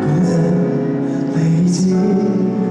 不曾累积。